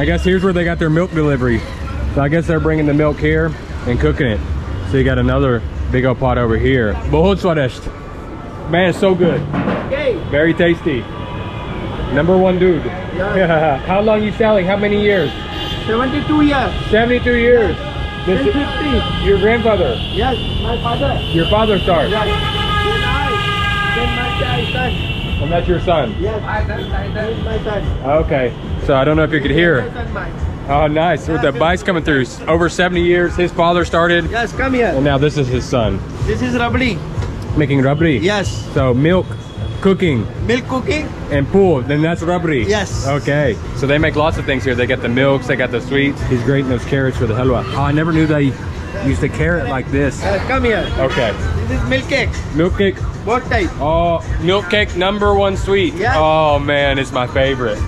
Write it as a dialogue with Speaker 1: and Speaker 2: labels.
Speaker 1: I guess here's where they got their milk delivery. So I guess they're bringing the milk here and cooking it. So you got another big old pot over here. Bohutsvaresht. Man, so good. Very tasty. Number one dude.
Speaker 2: Yeah.
Speaker 1: How long you selling? How many years?
Speaker 2: 72 years.
Speaker 1: 72 years. This is Your grandfather.
Speaker 2: Yes, my father.
Speaker 1: Your father started.
Speaker 2: Yes.
Speaker 1: And that's your son.
Speaker 2: Yes. Then my son.
Speaker 1: Okay. So I don't know if you could hear.
Speaker 2: My son, mine.
Speaker 1: Oh, nice. With the bikes coming through. Over 70 years, his father started.
Speaker 2: Yes, come here.
Speaker 1: And now this is his son.
Speaker 2: This is rabdi.
Speaker 1: Making rabri.
Speaker 2: Yes.
Speaker 1: So milk, cooking,
Speaker 2: Milk cooking.
Speaker 1: and pool. Then that's rabri.
Speaker 2: Yes.
Speaker 1: Okay. So they make lots of things here. They got the milks, they got the sweets. He's grating those carrots for the halwa. Oh, I never knew they used a carrot like this.
Speaker 2: Yes, come here.
Speaker 1: Okay.
Speaker 2: This is milk cake.
Speaker 1: Milk cake.
Speaker 2: What type?
Speaker 1: Oh, milk cake number one sweet.
Speaker 2: Yeah.
Speaker 1: Oh man, it's my favorite.